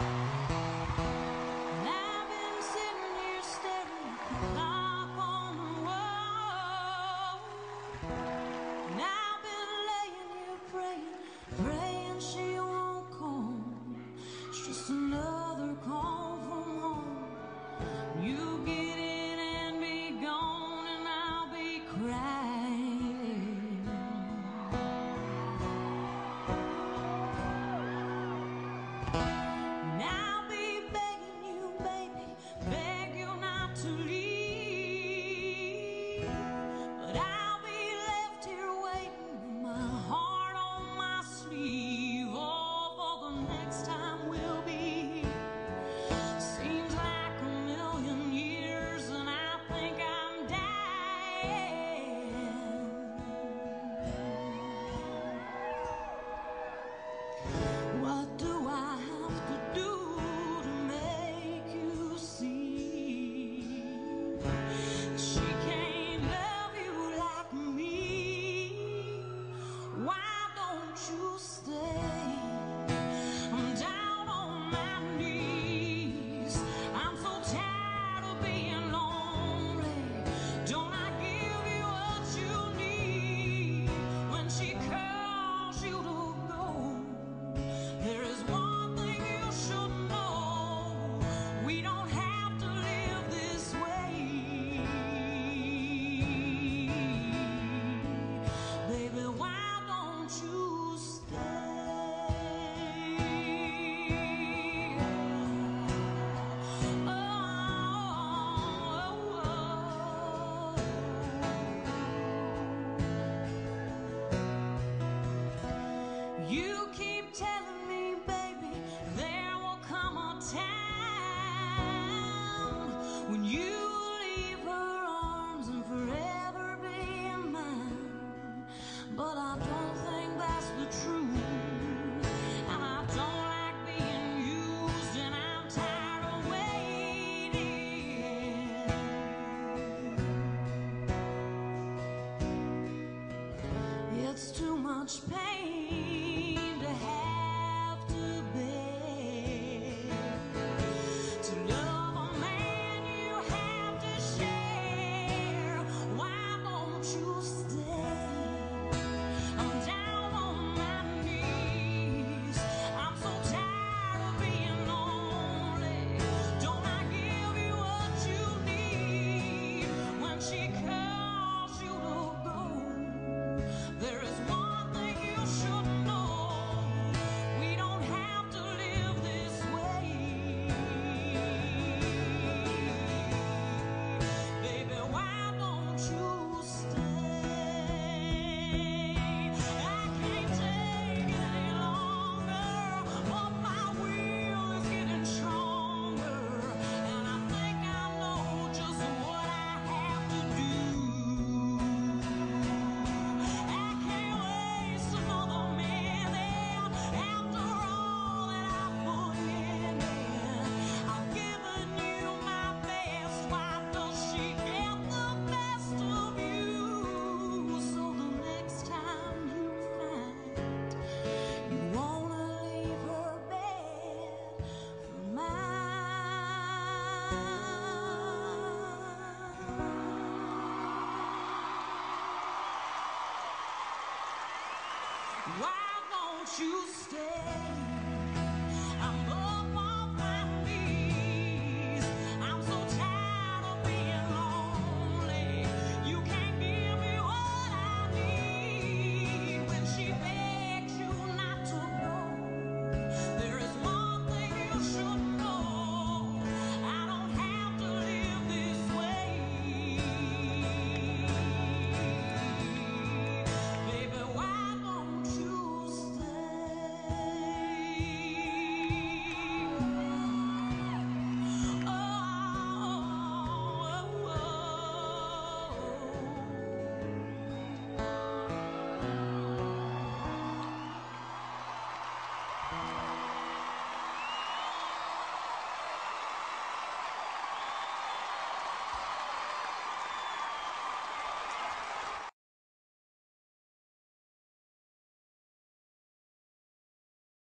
And But I Why don't you stay?